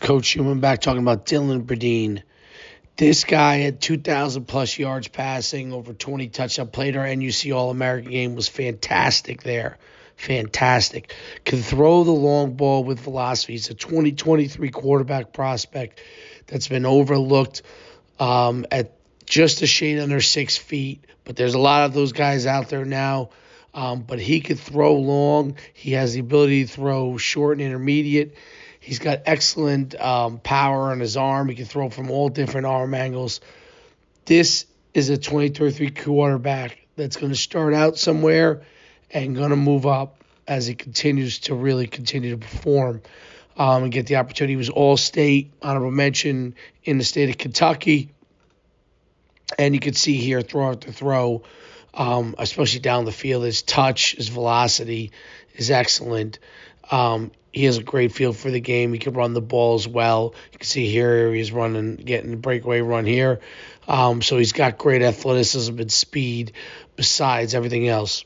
Coach Schuman back talking about Dylan Burdine. This guy had 2,000 plus yards passing, over 20 touchdown. Played our NUC All American game, was fantastic there. Fantastic. Can throw the long ball with velocity. He's a 2023 quarterback prospect that's been overlooked um, at just a shade under six feet. But there's a lot of those guys out there now. Um, but he could throw long. He has the ability to throw short and intermediate. He's got excellent um, power on his arm. He can throw from all different arm angles. This is a 2023 quarterback that's going to start out somewhere and going to move up as he continues to really continue to perform um, and get the opportunity. He was all state, honorable mention in the state of Kentucky. And you can see here, throw after throw, um, especially down the field, his touch, his velocity is excellent. Um, he has a great feel for the game. He can run the ball as well. You can see here he's running, getting the breakaway run here. Um, so he's got great athleticism and speed besides everything else.